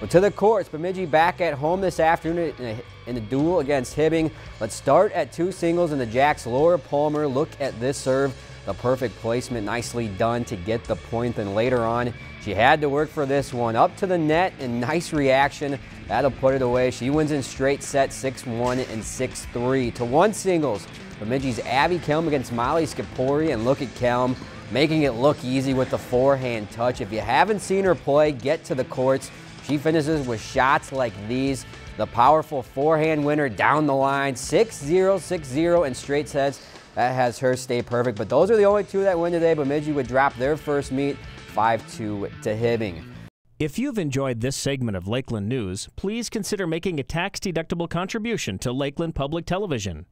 Well, to the courts, Bemidji back at home this afternoon in, a, in the dual against Hibbing. Let's start at two singles in the Jacks. Laura Palmer, look at this serve. The perfect placement, nicely done to get the point. Then later on, she had to work for this one. Up to the net and nice reaction. That'll put it away. She wins in straight set 6-1 and 6-3. To one singles, Bemidji's Abby Kelm against Molly Scapori. And look at Kelm making it look easy with the forehand touch. If you haven't seen her play, get to the courts. She finishes with shots like these. The powerful forehand winner down the line, 6-0, 6-0 in straight sets. That has her stay perfect. But those are the only two that win today. Bemidji would drop their first meet 5-2 to Hibbing. If you've enjoyed this segment of Lakeland News, please consider making a tax-deductible contribution to Lakeland Public Television.